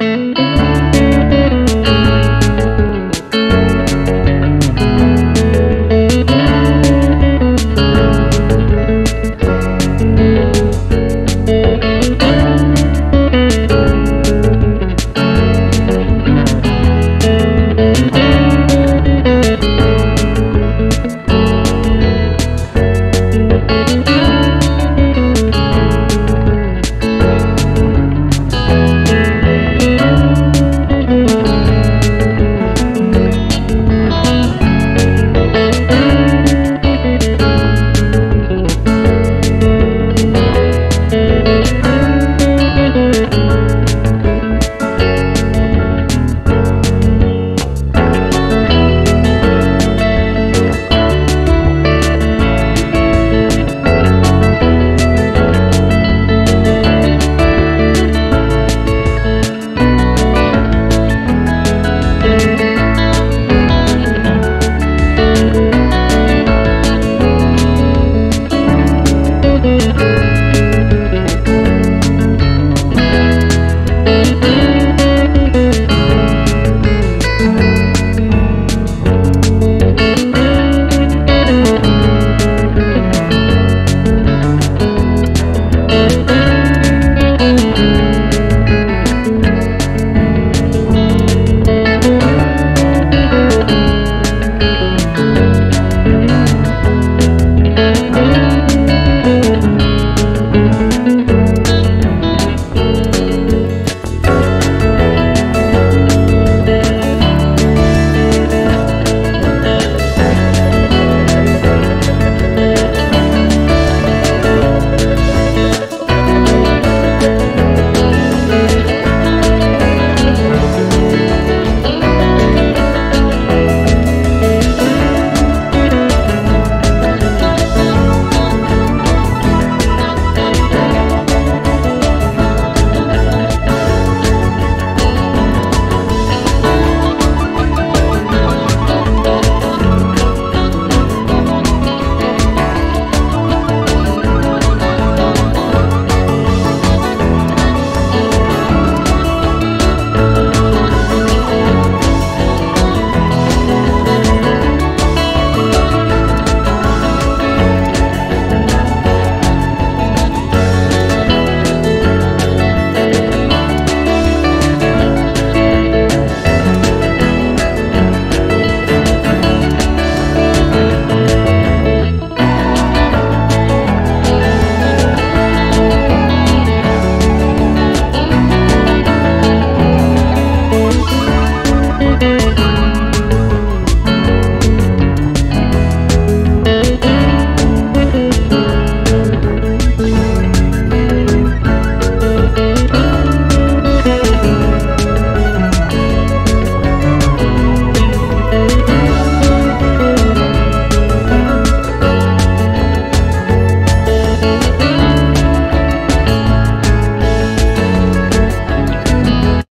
Música